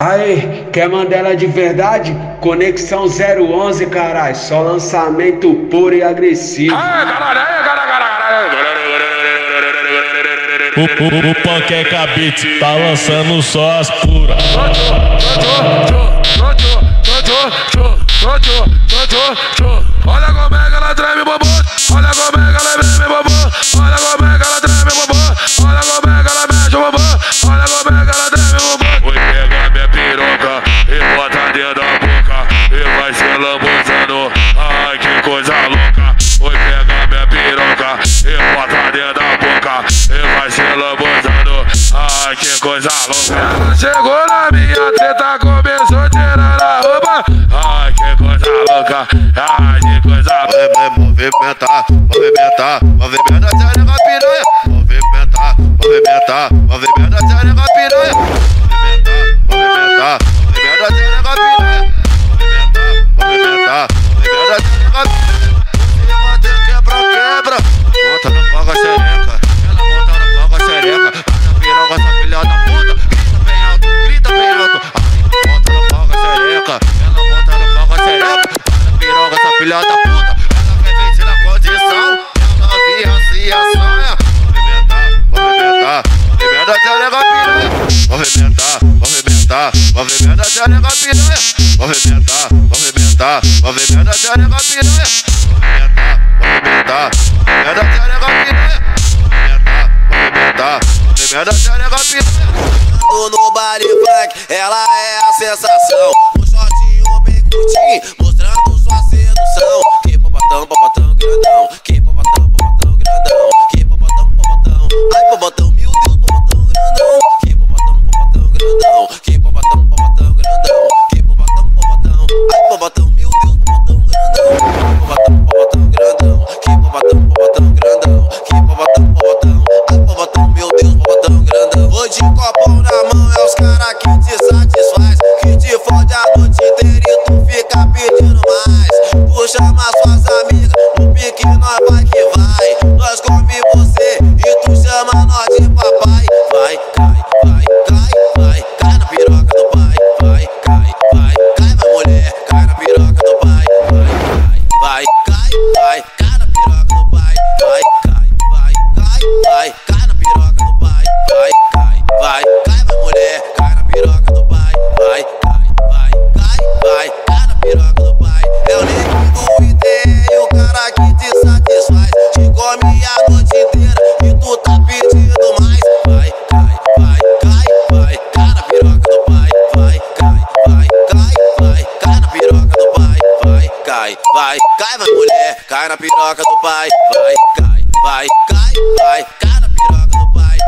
Aí, quer Mandela de verdade? Conexão 011, carai. Só lançamento puro e agressivo. O, o, o Panqueca Beats tá lançando só as puras. Olha como é que ela treme, bobô. Olha como é que ela treme, bobô. Olha coisa louca. Vou pegar minha piroca e bota dentro da boca. E vai se lambuzando. Ai, que coisa louca. Chegou na minha treta, começou a tirar a roupa. Ai, que coisa louca. Ai, que coisa vai movimentar, movimentar, movimenta movimenta a xereca piranha. Movimentar, movimentar, movimenta a xereca piranha. Movimentar, movimenta a xereca piranha. Movimentar, movimenta a xereca piranha. no baile funk, ela é a sensação. Um shortinho bem curtinho, mostrando sua sedução. Que popotão, popotão grandão. Popotão grandão. Que popotão, popotão. Ai, popotão, meu Deus, popotão grandão. Popotão, popotão grandão. Que popotão, popotão grandão. Que popotão, popotão. Ai, popotão, meu Deus, popotão grandão. Hoje copão Vai, cai, vai, cai, vai, cai na piroca do pai. Vai, cai na piroca do pai. Vai, cai, vai, cai, vai, cai na piroca do pai.